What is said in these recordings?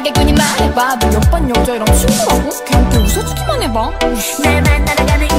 하겠군이 말해봐 몇번 여자애랑 친구라고? 걔한테 웃어주기만 해봐 날 만나러 가는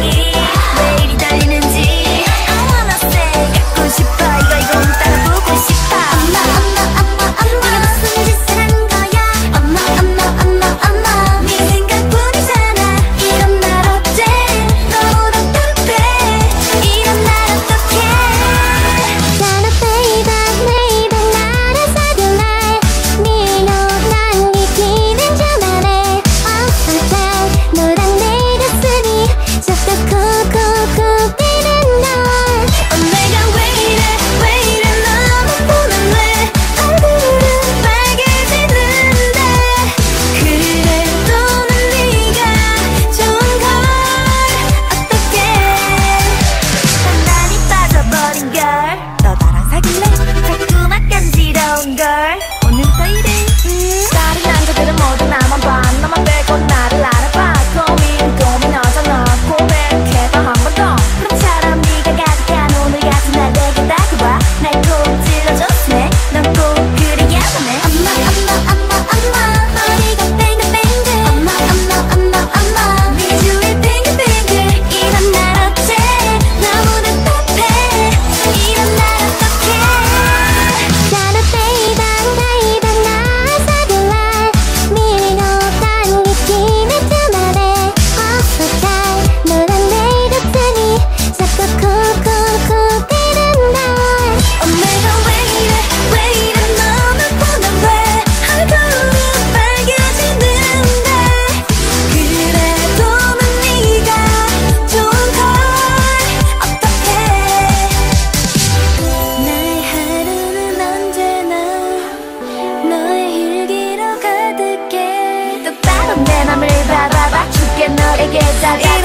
Yeah.